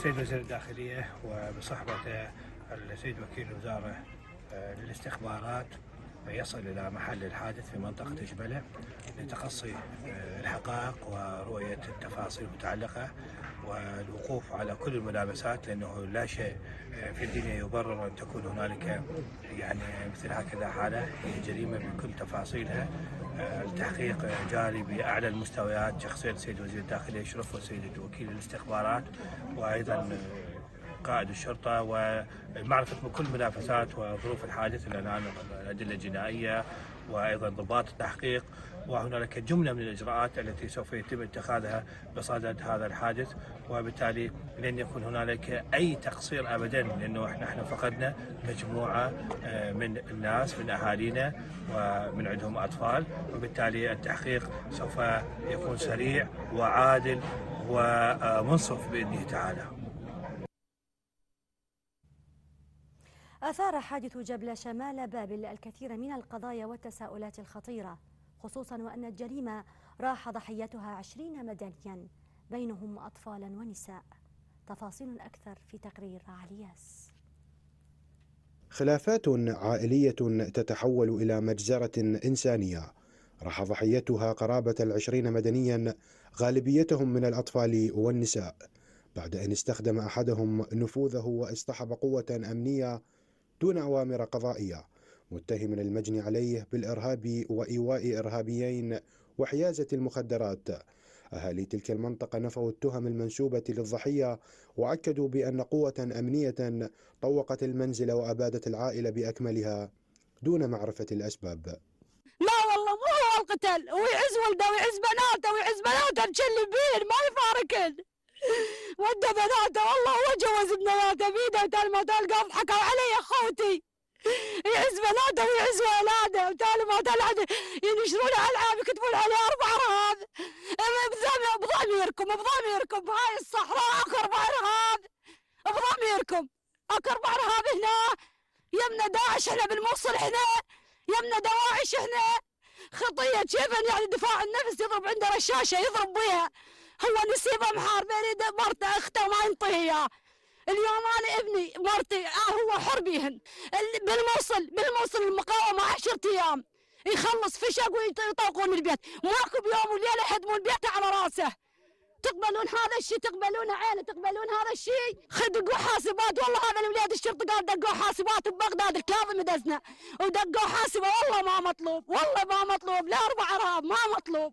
السيد وزير الداخلية وبصحبته السيد وكيل الوزارة آه، للاستخبارات. يصل إلى محل الحادث في منطقة جبلة لتقصي آه، الحقائق ورؤية التفاصيل المتعلقة والوقوف على كل الملابسات لأنه لا شيء آه، في الدنيا يبرر أن تكون هنالك يعني مثل هكذا حالة هي جريمة بكل تفاصيلها. التحقيق جاري بأعلى المستويات شخصية السيد وزير الداخلية يشرف والسيد وكيل الاستخبارات وأيضا قائد الشرطة ومعرفة كل منافسات وظروف الحادث الآن الأدلة الجنائية وأيضا ضباط التحقيق وهنالك جملة من الإجراءات التي سوف يتم اتخاذها بصدد هذا الحادث. وبالتالي لن يكون هنالك أي تقصير أبدا لأنه نحن فقدنا مجموعة آه، من الناس من أهالينا ومن عندهم أطفال. وبالتالي التحقيق سوف يكون سريع وعادل ومنصف بإذنه تعالى. أثار حادث جبل شمال بابل الكثير من القضايا والتساؤلات الخطيرة خصوصا وأن الجريمة راح ضحيتها عشرين مدنيا بينهم أطفالا ونساء. تفاصيل أكثر في تقرير علياس خلافات عائلية تتحول إلى مجزرة إنسانية. راح ضحيتها قرابة العشرين مدنيا غالبيتهم من الأطفال والنساء. بعد أن استخدم أحدهم نفوذه واصطحب قوة أمنية دون أوامر قضائية. متهما المجني عليه بالإرهاب وإيواء إرهابيين وحيازة المخدرات. أهالي تلك المنطقة نفوا التهم المنسوبة للضحية وأكدوا بأن قوة أمنية طوقت المنزل وأبادت العائلة بأكملها دون معرفة الأسباب. لا والله مو هو القتل ويعز ولده ويعز بناته ويعز بناته تشلي بين ما يفارقن. ودى بناته والله هو جوز بناته بيده وتالي ما تلقى حكوا علي اخوتي يعز بناته ويعز اولاده وتالي ما تلعب ينشرون العاب يكتبون عليه أربع أرهاب؟ بضميركم بضميركم. بهاي الصحراء اكو أربع ارهاب بضميركم. اكو أربع ارهاب هنا. يمنا داعش إحنا بالموصل إحنا يمنا دواعش إحنا خطية كيف يعني دفاع النفس يضرب عنده رشاشة يضرب بها هو نسيبه محاربه يريد مرته اخته ما اياه اليوم أنا ابني مرتي آه هو حر بيهن. بالموصل بالموصل المقاومة 10 أيام. يخلص فشق ويطوقون البيت. ماكو بيوم وليلة يهدمون البيت على راسه. تقبلون هذا الشيء تقبلون عينه تقبلون هذا الشيء دقوا حاسبات والله هذا الولاد الشرطة قال دقوا حاسبات ببغداد الكاظم دزنا ودقوا حاسبة والله ما مطلوب والله ما مطلوب. لا أربع ارهاب ما مطلوب.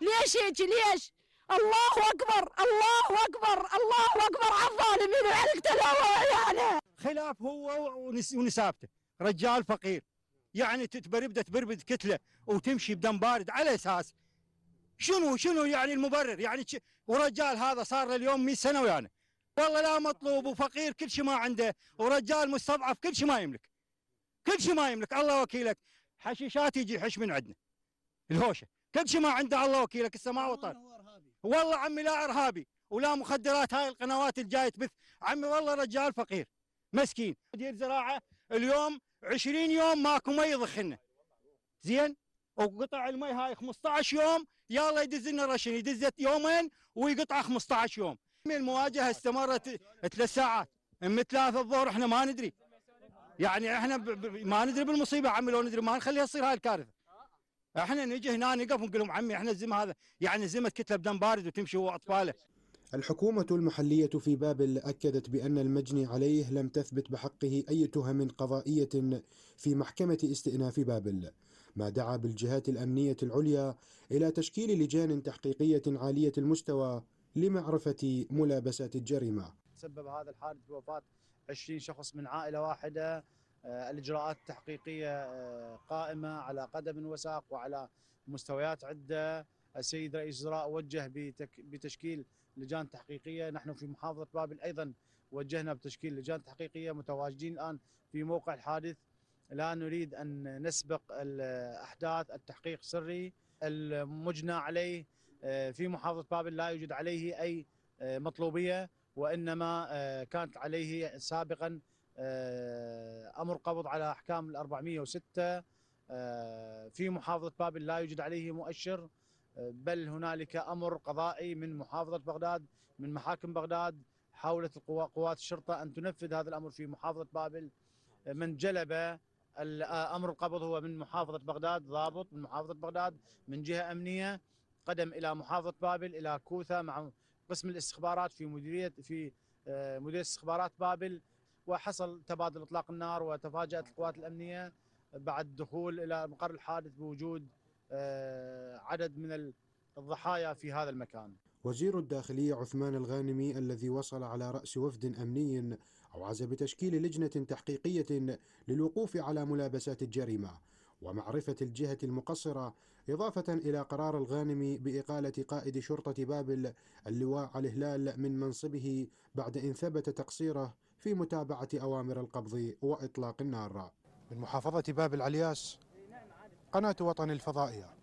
ليش هيك؟ ليش؟ الله أكبر الله أكبر الله أكبر. على الظالمين وعلى وعياله خلاف هو ونسابته. رجال فقير. يعني تتبربد تبربد كتلة وتمشي بدم بارد على أساس شنو شنو يعني المبرر؟ يعني ورجال هذا صار له اليوم 100 سنة ويانا. والله لا مطلوب وفقير كل شيء ما عنده ورجال مستضعف كل شيء ما يملك. كل شيء ما يملك. الله وكيلك. حشيشات يجي يحش من عندنا. الهوشة. كل شيء ما عنده الله وكيلك. السماء والارض والله عمي لا إرهابي ولا مخدرات هاي القنوات الجايه تبث. عمي والله رجال فقير مسكين. مدير زراعة اليوم 20 يوم ماكو مي يضخنا زين؟ وقطع المي هاي 15 يوم يلا يدز لنا رشن. يدز يومين ويقطع 15 يوم. المواجهة استمرت ثلاث ساعات. من ثلاثة الظهر إحنا ما ندري. يعني إحنا ما ندري بالمصيبة عمي لو ندري ما نخليها تصير هاي الكارثة. إحنا نجي هنا نقف ونقول لهم عمي إحنا الزلمة هذا يعني زلمة كتله بدم بارد وتمشي هو أطفاله. الحكومة المحلية في بابل أكدت بأن المجني عليه لم تثبت بحقه أي تهم قضائية في محكمة استئناف بابل. ما دعا بالجهات الأمنية العليا إلى تشكيل لجان تحقيقية عالية المستوى لمعرفة ملابسات الجريمة. سبب هذا الحادث بوفاة 20 شخص من عائلة واحدة الإجراءات التحقيقية آه، قائمة على قدم وساق وعلى مستويات عدة. السيد رئيس الوزراء وجه بتشكيل لجان تحقيقية. نحن في محافظة بابل أيضا وجهنا بتشكيل لجان تحقيقية متواجدين الآن في موقع الحادث. لا نريد أن نسبق الأحداث التحقيق سري. المجنى عليه آه، في محافظة بابل لا يوجد عليه أي مطلوبية وإنما كانت عليه سابقا آه، أمر قبض على أحكام ال 406 آه، في محافظة بابل لا يوجد عليه مؤشر آه، بل هنالك أمر قضائي من محافظة بغداد من محاكم بغداد حاولت قوات الشرطة أن تنفذ هذا الأمر في محافظة بابل من جلب أمر القبض هو من محافظة بغداد ضابط من محافظة بغداد من جهة أمنية قدم إلى محافظة بابل إلى كوثا مع قسم الاستخبارات في مديريه في آه، مديرية استخبارات بابل وحصل تبادل إطلاق النار وتفاجأت القوات الأمنية بعد الدخول إلى مقر الحادث بوجود آه، عدد من الضحايا في هذا المكان. وزير الداخلية عثمان الغانمي الذي وصل على رأس وفد أمني أوعز بتشكيل لجنة تحقيقية للوقوف على ملابسات الجريمة ومعرفة الجهة المقصرة إضافة إلى قرار الغانمي بإقالة قائد شرطة بابل اللواء علي هلال من منصبه بعد إن ثبت تقصيره في متابعة أوامر القبض وإطلاق النار. من محافظة بابل علياس قناة وطن الفضائية.